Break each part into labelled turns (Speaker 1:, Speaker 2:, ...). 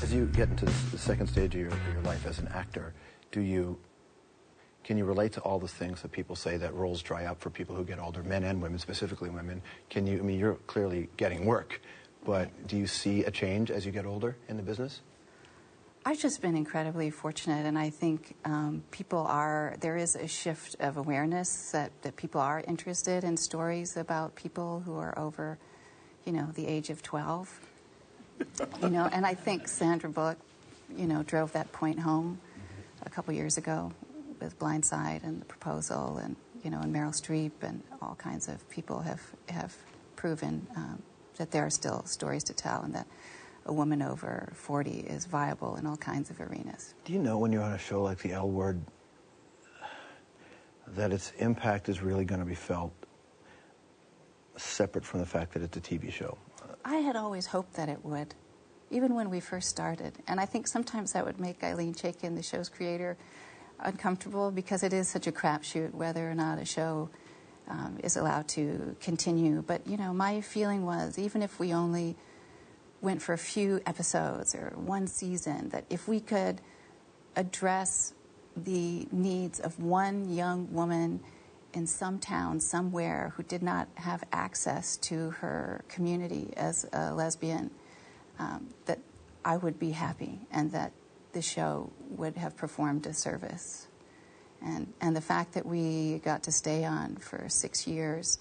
Speaker 1: As you get into the second stage of your, your life as an actor, do you can you relate to all the things that people say that roles dry up for people who get older, men and women, specifically women? Can you? I mean, you're clearly getting work, but do you see a change as you get older in the business?
Speaker 2: I've just been incredibly fortunate, and I think um, people are, there is a shift of awareness that, that people are interested in stories about people who are over, you know, the age of 12. you know, and I think Sandra Bullock, you know, drove that point home a couple years ago with Blindside and The Proposal, and, you know, and Meryl Streep, and all kinds of people have, have proven um, that there are still stories to tell and that a woman over 40 is viable in all kinds of arenas.
Speaker 1: Do you know when you're on a show like The L Word that its impact is really going to be felt separate from the fact that it's a TV show?
Speaker 2: I had always hoped that it would, even when we first started. And I think sometimes that would make Ilene Chaiken, the show's creator, uncomfortable because it is such a crapshoot whether or not a show um, is allowed to continue. But, you know, my feeling was even if we only went for a few episodes or one season, that if we could address the needs of one young woman in some town somewhere who did not have access to her community as a lesbian, um, that I would be happy and that the show would have performed a service. And, and the fact that we got to stay on for six years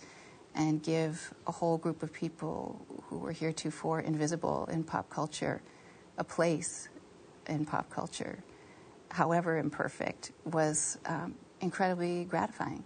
Speaker 2: and give a whole group of people who were heretofore invisible in pop culture a place in pop culture, however imperfect, was um, incredibly gratifying.